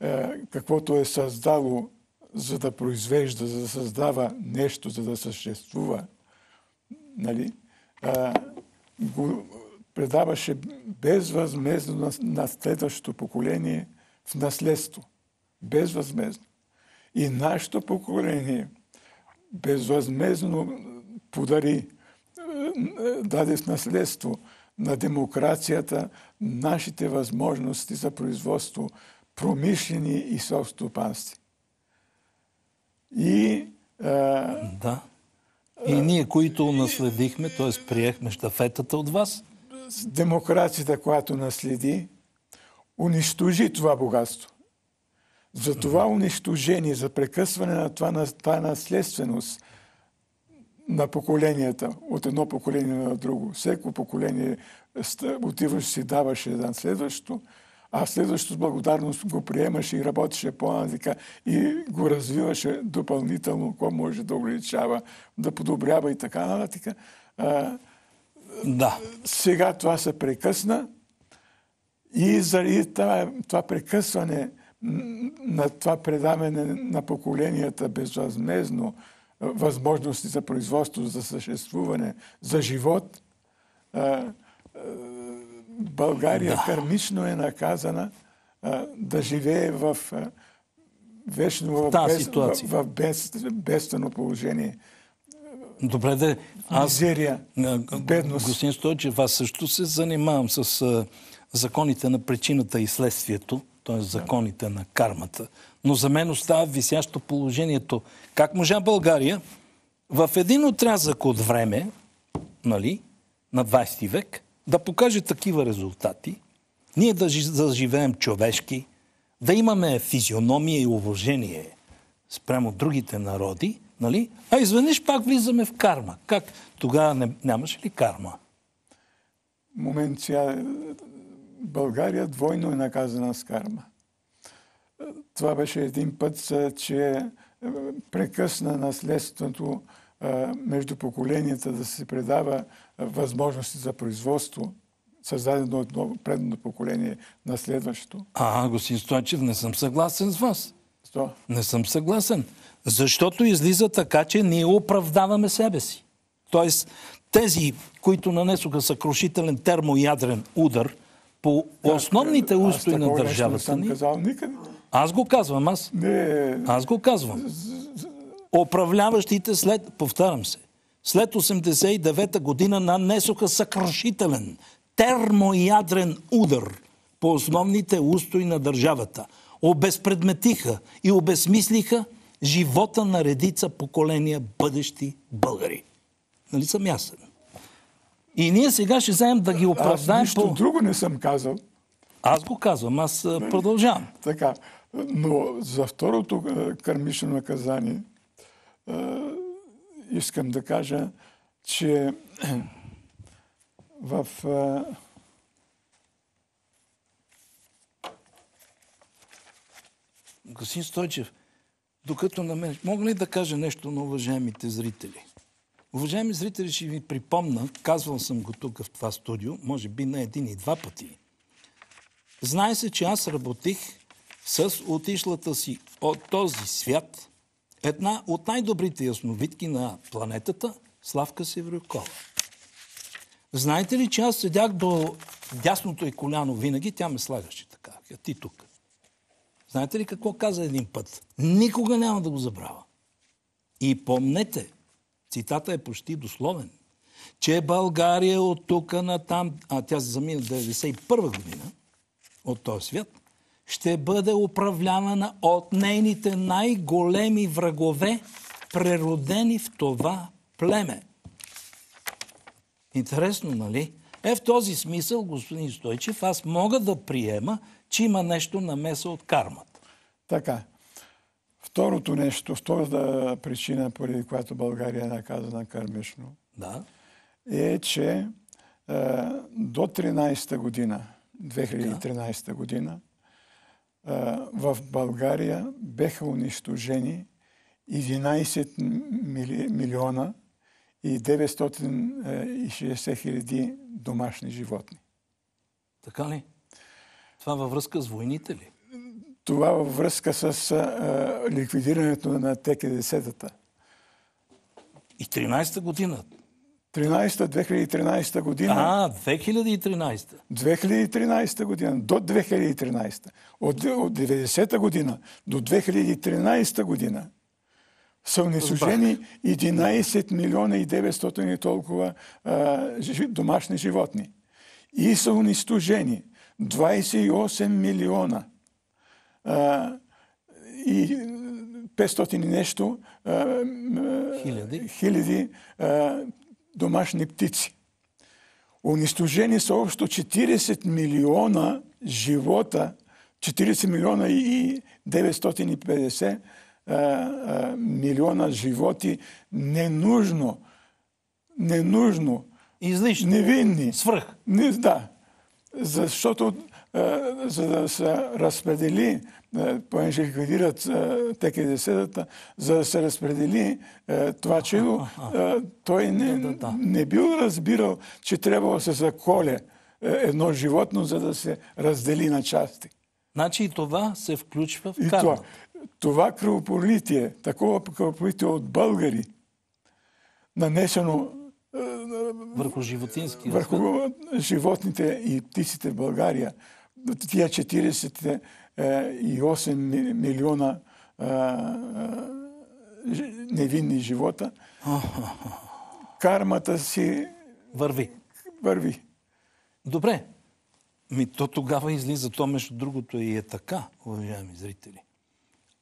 Е, каквото е създало, за да произвежда, за да създава нещо, за да съществува, нали, е, го предаваше безвъзмезно на, на следващото поколение в наследство. Безвъзмезно. И нашето поколение – безвъзмезно подари, даде в наследство на демокрацията нашите възможности за производство, промишлени и собстопански. И... А, да. И ние, които наследихме, т.е. приехме щафетата от вас? Демокрацията, която наследи, унищожи това богатство. За това унищожение, за прекъсване на това, на това наследственост на поколенията, от едно поколение на друго. Всеко поколение отиваше си даваше на следващото, а следващото с благодарност го приемаше и работеше по-натика и го развиваше допълнително, какво може да увеличава, да подобрява и така нататък. Да. Сега това се прекъсна и заради това, това прекъсване на това предаване на поколенията безвъзмезно, възможности за производство, за съществуване, за живот, България да. кармично е наказана а, да живее в а, вечно в, Та без, ситуация. в, в без, бедствено положение. Добре, да. Аз, Мизерия, бедност. Господин Стойчев, аз също се занимавам с а, законите на причината и следствието, т.е. законите на кармата. Но за мен остава висящо положението. Как можа България в един отрязък от време, нали, на 20 век, да покаже такива резултати, ние да жи- заживеем човешки, да имаме физиономия и уважение спрямо другите народи, нали? а изведнъж пак влизаме в карма. Как? Тогава не, нямаше ли карма? момент сега е, България двойно е наказана с карма. Е, Това беше един път, а, че е, прекъсна наследството между поколенията да се предава възможности за производство, създадено от ново- предното поколение на следващото. А, господин Стойчев, не съм съгласен с вас. То, Не съм съгласен. Защото излиза така, че ние оправдаваме себе си. Тоест, тези, които нанесоха съкрушителен термоядрен удар по основните устои на държавата ни, казал никъде. аз го казвам, аз. Не, Аз го казвам. Управляващите след, повтарям се, след 89-та година нанесоха съкрушителен термоядрен удар по основните устои на държавата. Обезпредметиха и обезмислиха живота на редица поколения бъдещи българи. Нали съм ясен? И ние сега ще вземем да ги аз оправдаем нищо по... друго не съм казал. Аз го казвам, аз а, продължавам. Така. Но за второто а, кармично наказание искам да кажа, че в а, Гасин Стойчев, докато на мен... Мога ли да кажа нещо на уважаемите зрители? Уважаеми зрители, ще ви припомна, казвал съм го тук в това студио, може би не един и два пъти. Знае се, че аз работих с отишлата си от този свят една от най-добрите ясновидки на планетата, Славка Севрюкова. Знаете ли, че аз седях до дясното и коляно винаги, тя ме слагаше така, а ти тук. Знаете ли какво каза един път? Никога няма да го забравя. И помнете, цитата е почти дословен, че България от тук на там, а тя замина 91 година от този свят, ще бъде управлявана от нейните най-големи врагове, преродени в това племе. Интересно, нали? Е, в този смисъл, господин Стойчев, аз мога да приема, че има нещо намеса от кармата. така. Второто нещо, втората причина, поради която България е наказана кармично, Да. е, че е, до 13-та година, 2013 година, в България беха унищожени 11 мили, милиона и 960 хиляди домашни животни. Така ли? Това във връзка с войните ли? Това във връзка с а, ликвидирането на ТКДС-тата. И 13-та година. 13-2013 година, А, 2013. 2013 година, до 2013, от, от 90-та година до 2013 година са унищожени 11 милиона и 900 и толкова а, домашни животни. И са унищожени 28 милиона а, и 500 и нещо а, Хиляди. хиляди домашни птици. Унищожени са общо 40 милиона живота, 40 милиона и 950 а, а, милиона животи ненужно, ненужно, Излишно. невинни. Свръх. Не, да. Защото за да се разпредели, а, понеже ликвидират ТКДС-тата, за да се разпредели това а, той не, не бил разбирал, че трябва да се заколе едно животно, за да се раздели на части. Значи и това се включва в И това, това кръвопролитие, такова кръвопролитие от българи, нанесено е, Върху върху животните и птиците в България. Тия 48 ми- милиона а, ж- невинни живота, кармата си Върви. върви. Добре. Ми то тогава излиза, то между другото и е така, уважаеми зрители.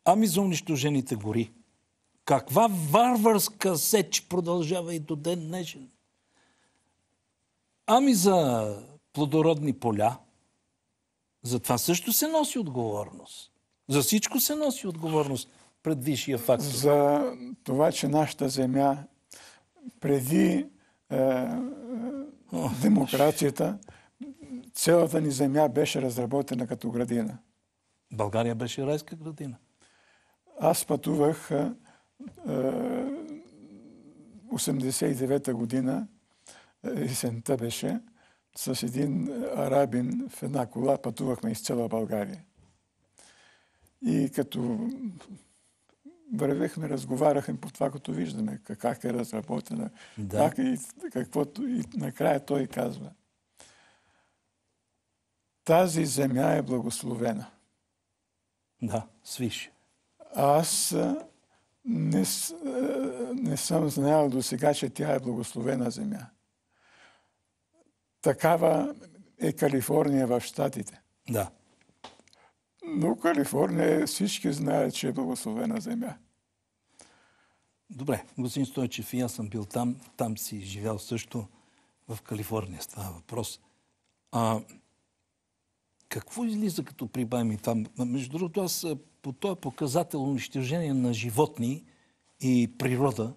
Ами за унищожените гори. Каква варварска сеч продължава и до ден днешен? Ами за плодородни поля. За това също се носи отговорност. За всичко се носи отговорност пред висшия фактор. За това, че нашата земя преди е, демокрацията, цялата ни земя беше разработена като градина. България беше райска градина. Аз пътувах е, е, 89-та година, е, есента беше, с един арабин в една кола пътувахме из цяла България. И като вървехме, разговаряхме по това, като виждаме как- е разработена, Да. как и каквото и накрая той казва. Тази земя е благословена. Да, свише. Аз а, не, а, не съм знаел до сега, че тя е благословена земя. Такава е Калифорния в Штатите. Да. Но Калифорния всички знаят, че е благословена земя. Добре, господин Стойчев, и аз съм бил там, там си живял също в Калифорния става въпрос. А, какво излиза като прибавим и там? Между другото, аз по този показател унищожение на животни и природа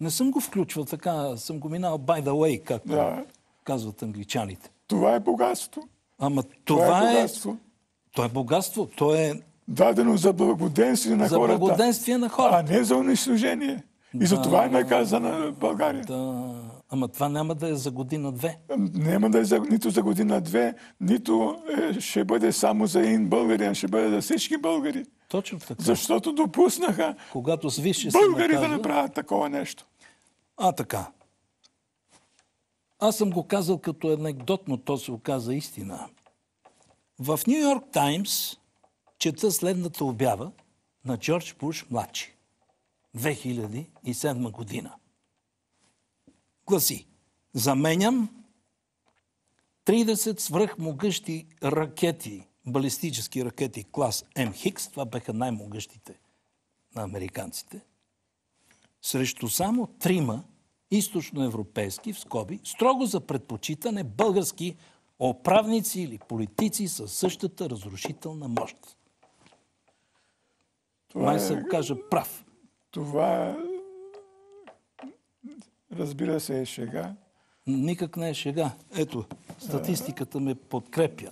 не съм го включвал така, съм го минал by the way, както Да. Казват англичаните. Това е богатство. Ама Това, това, е е, богатство. то е богатство, то е Дадено за благоденствие на за хората, благоденствие на а хората. не за унищожение. И за това е наказана България. Да, ама това няма да е за година-две. Няма да е за, нито за година-две, нито е, ще бъде само за един българин, ще бъде за всички българи. Точно така. Защото допуснаха Когато с висше се българи да наказва... направят такова нещо. А, така. Аз съм го казал като анекдот, но то се оказа истина. В Нью Йорк Таймс чета следната обява на Джордж Буш младши. 2007 година. Гласи. Заменям 30 свръхмогъщи ракети, балистически ракети клас МХ, това беха най-могъщите на американците, срещу само трима източноевропейски, в скоби, строго за предпочитане български управници или политици със същата разрушителна мощ. Това е, се го кажа прав. това разбира се е шега. Никак не е шега. Ето, статистиката ме подкрепя.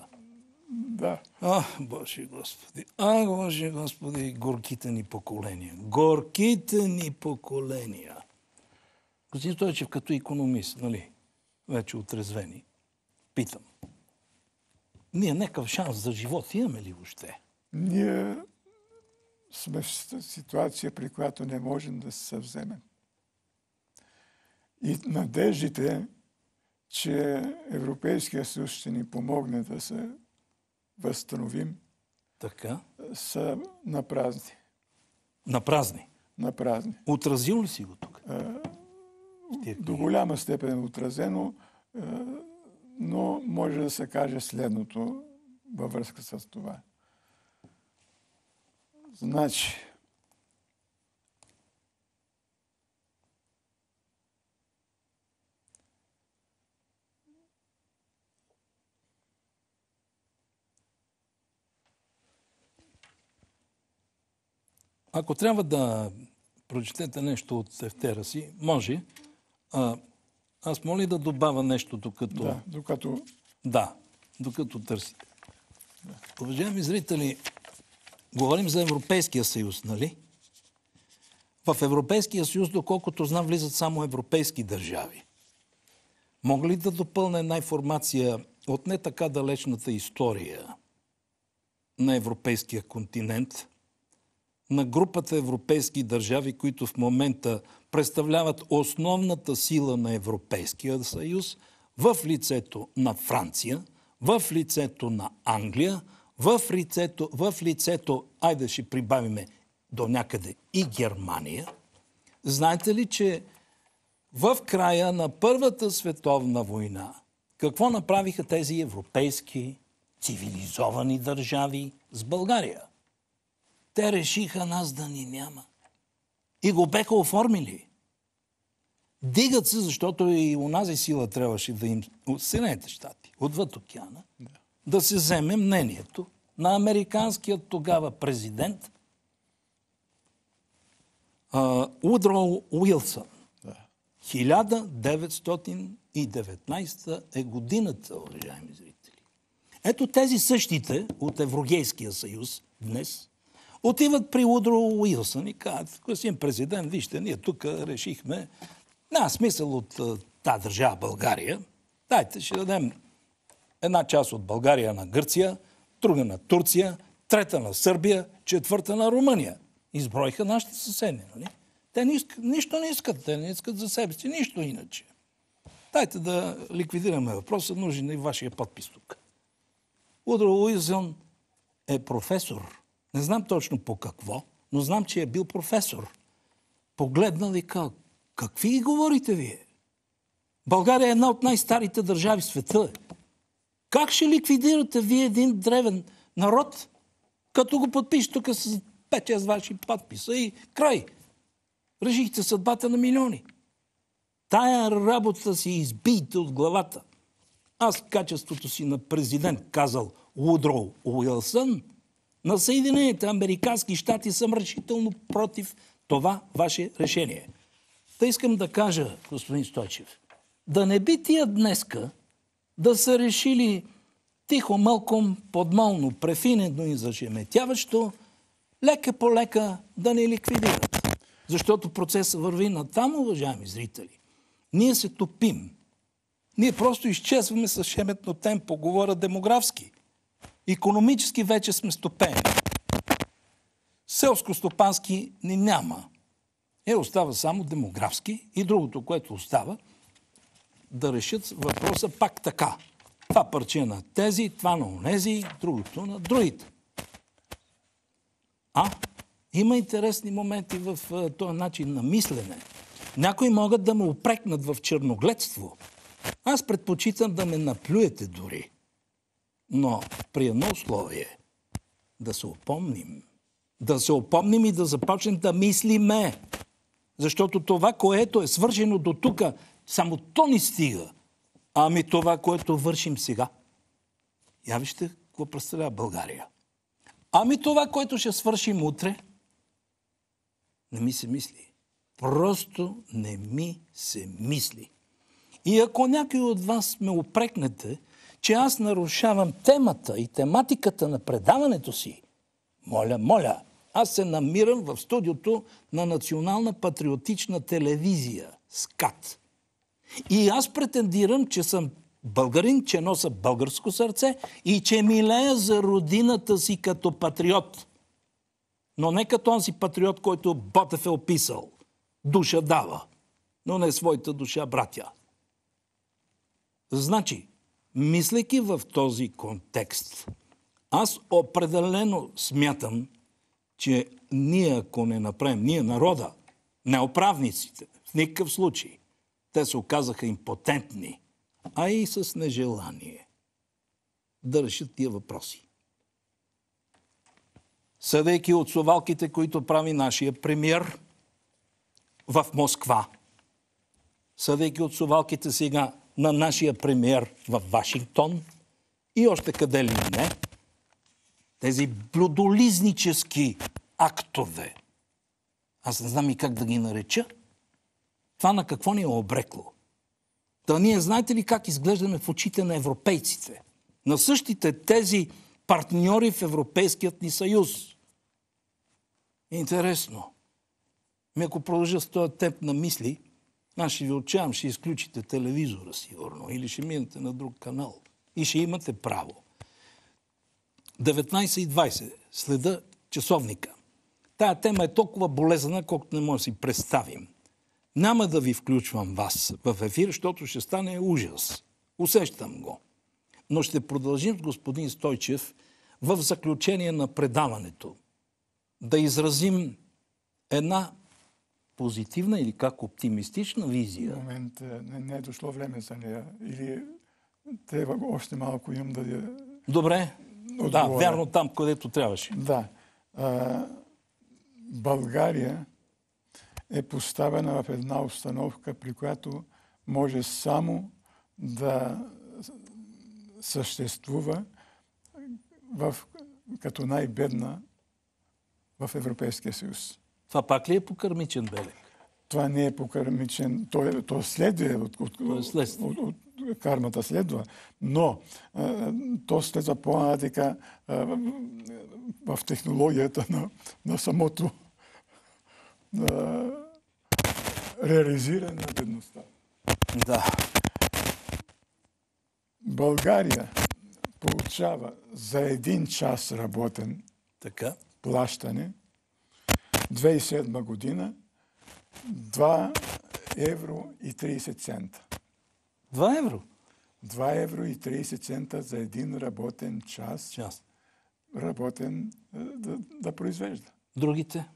Да. А, Боже Господи! А, Боже Господи! Горките ни поколения! Горките ни поколения! Господин Стойчев, като економист, нали, вече отрезвени, питам. Ние някакъв шанс за живот имаме ли въобще? Ние сме в ситуация, при която не можем да се съвземем. И надеждите, че Европейския съюз ще ни помогне да се възстановим, Така? са на празни. На празни. На празни. Отразил ли си го тук? Тия До книги. голяма степен е отразено, е, но може да се каже следното във връзка с това. Значи, Ако трябва да прочетете нещо от тефтера си, може. А, аз моля ли да добавя нещо, докато... да, докато Да, докато търсите. Уважаеми зрители, говорим за Европейския съюз, нали? В Европейския съюз, доколкото знам, влизат само европейски държави. Мога ли да допълня една информация от не така далечната история на европейския континент? на групата европейски държави, които в момента представляват основната сила на Европейския съюз, в лицето на Франция, в лицето на Англия, в лицето, в лицето айде ще прибавиме до някъде и Германия. Знаете ли, че в края на Първата световна война какво направиха тези европейски цивилизовани държави с България? Те решиха нас да ни няма. И го беха оформили. Дигат се, защото и унази сила трябваше да им, от Съединените щати, отвъд океана, да. да се вземе мнението на американският тогава президент Удро Уилсън. Да. 1919 е годината, уважаеми зрители. Ето тези същите от Еврогейския съюз днес отиват при Удро Уилсън и казват, господин президент, вижте, ние тук решихме, на смисъл от тази държава България, дайте, ще дадем една част от България на Гърция, друга на Турция, трета на Сърбия, четвърта на Румъния. Изброиха нашите съседи, нали? Те не искат, нищо не искат, те не искат за себе си, нищо иначе. Дайте да ликвидираме въпроса, нужен е и вашия подпис тук. Удро Уилсън е професор. Не знам точно по какво, но знам, че е бил професор. Погледнал и казал, какви говорите вие? България е една от най-старите държави в света. Как ще ликвидирате вие един древен народ, като го подпишете тук с 5-6 ваши подписа и край. Решихте съдбата на милиони. Тая работа си избийте от главата. Аз качеството си на президент казал Удро Уилсън, на Съединените Американски щати съм решително против това ваше решение. Та искам да кажа, господин Стойчев, да не би тия днеска да са решили тихо, мълком, подмолно, префинено и зашеметяващо, лека по лека да не ликвидират. Защото процесът върви на там, уважаеми зрители. Ние се топим. Ние просто изчезваме с шеметно темпо, говоря демографски. Економически вече сме стопени. Селско-стопански ни няма. Е, остава само демографски и другото, което остава, да решат въпроса пак така. Това парче на тези, това на онези, другото на другите. А, има интересни моменти в този начин на мислене. Някои могат да ме опрекнат в черногледство. Аз предпочитам да ме наплюете дори. Но при едно условие да се опомним. Да се опомним и да започнем да мислиме. Защото това, което е свършено до тук, само то ни стига. Ами това, което вършим сега. Я вижте какво представлява България. Ами това, което ще свършим утре, не ми се мисли. Просто не ми се мисли. И ако някой от вас ме опрекнете, че аз нарушавам темата и тематиката на предаването си, моля, моля, аз се намирам в студиото на Национална патриотична телевизия, СКАТ. И аз претендирам, че съм българин, че нося българско сърце и че милея за родината си като патриот. Но не като онзи патриот, който Ботев е описал. Душа дава, но не своята душа братя. Значи, мислейки в този контекст, аз определено смятам, че ние, ако не направим, ние народа, неоправниците, в никакъв случай, те се оказаха импотентни, а и с нежелание да решат тия въпроси. Съдейки от совалките, които прави нашия премьер в Москва, съдейки от совалките сега на нашия премьер в Вашингтон и още къде ли не, тези блудолизнически актове, аз не знам и как да ги нареча, това на какво ни е обрекло? Та ние знаете ли как изглеждаме в очите на европейците? На същите тези партньори в Европейският ни съюз. Интересно. Ми ако продължа с този темп на мисли, аз ще ви отчавам, ще изключите телевизора сигурно или ще минете на друг канал. И ще имате право. 19.20. Следа часовника. Тая тема е толкова болезнена, колкото не може да си представим. Няма да ви включвам вас в ефир, защото ще стане ужас. Усещам го. Но ще продължим с господин Стойчев в заключение на предаването. Да изразим една позитивна или как оптимистична В визия. момент е, не, не е дошло време за нея. Или трябва още малко имам да я... Добре? Да, Отговоря. вярно там, където трябваше. Да. А, България е поставена в една установка, при която може само да съществува в, като най-бедна в Европейския съюз. Това пак ли е покърмичен белег? Това не е покърмичен, то, е, то следва от, от, То е от, от, кармата следва, но а, то следва по-нататък в технологията на, на самото а, реализиране на бедността. Да. България получава за един час работен Така. плащане 2007 година 2 евро и 30 цента. 2 евро. 2 евро и 30 цента за един работен час, Час. работен е, да, да произвежда. Другите?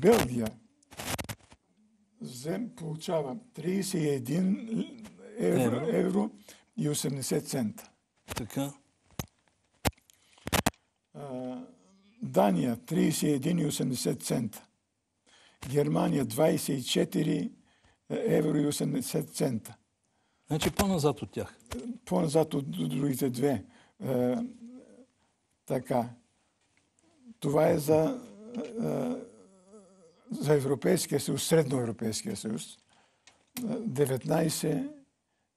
Белгия взем, получава 31 евро, Евро. евро и 80 цента. Така. А, Дания 31,80 цента. Германия 24 евро и 80 цента. Значи по-назад от тях. По-назад от другите две. Е, така. Това е за, е, за Европейския съюз, Средноевропейския съюз. Е, 19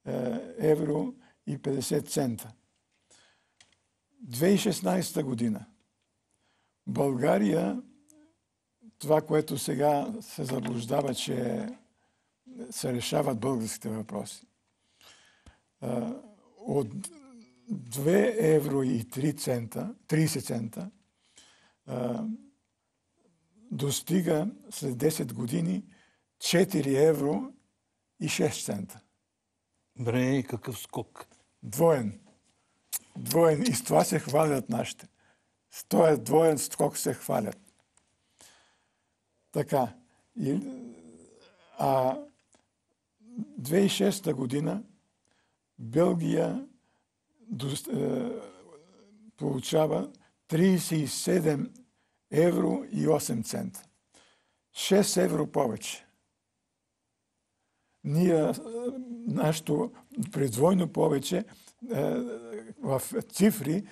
е, евро и 50 цента. 2016 година България, това, което сега се заблуждава, че се решават българските въпроси. От 2 евро и 3 цента, 30 цента, достига след 10 години 4 евро и 6 цента. Бре, какъв скок. Двоен. Двоен. И с това се хвалят нашите. С този двоен скок се хвалят. Така. И, а 2006 година Белгия до, е, получава 37 евро и 8 цента. 6 евро повече. Ние, е, нашето предвойно повече е, в цифри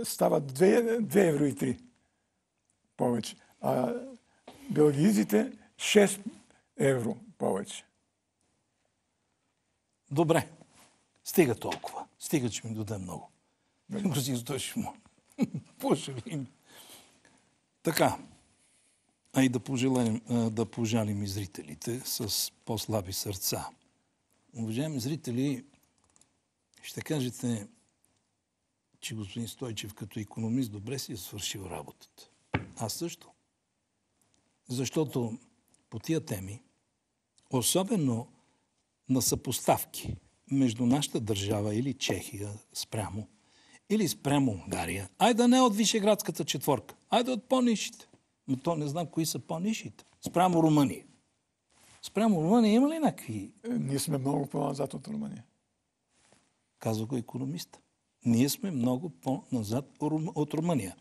е, става 2, 2 евро и 3 повече. А белгийците 6 евро повече. Добре. Стига толкова. Стига, че ми даде много. Го си издържи му. Пожалим. Така. А и да пожелаем, да пожалим и зрителите с по-слаби сърца. Уважаеми зрители, ще кажете, че господин Стойчев като економист добре си е свършил работата. Аз също. Защото по тия теми, особено на съпоставки между нашата държава или Чехия спрямо, или спрямо Унгария, айде не от Вишеградската четворка, айде от по-нишите. Но то не знам кои са по-нишите. Спрямо Румъния. Спрямо Румъния има ли някакви, Е, Ние сме много по-назад от Румъния. казва го економиста. Ние сме много по-назад от Румъния.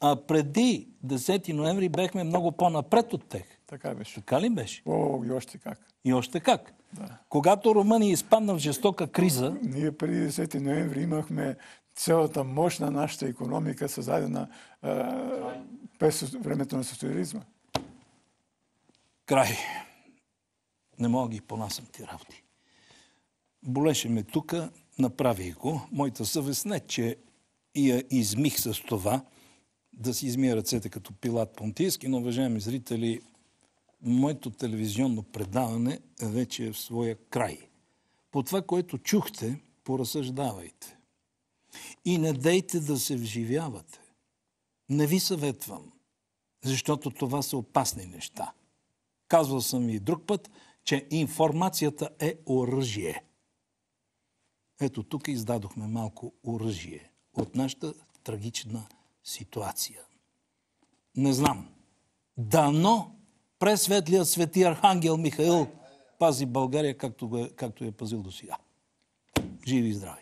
А преди 10 ноември бехме много по-напред от тях. Така беше. Така ли беше? О, и още как. И още как? Да. Когато Румъния изпадна в жестока криза, Ние преди 10 ноември имахме цялата мощ на нашата економика, създадена а, през времето на социализма. край. Не мога ги понасям ти работи. Болеше ме тука, направих го. Моята съвест не, че я измих с това, да си измия ръцете като Пилат Понтийски, но, уважаеми зрители, моето телевизионно предаване вече е в своя край. По това, което чухте, поразсъждавайте. И не дейте да се вживявате. Не ви съветвам. Защото това са опасни неща. Казвал съм и друг път, че информацията е оръжие. Ето тук издадохме малко оръжие от нашата трагична ситуация. Не знам. Дано пресветлият свети Архангел Михаил пази България, както, го е, както е пазил до сега. Живи и здрави!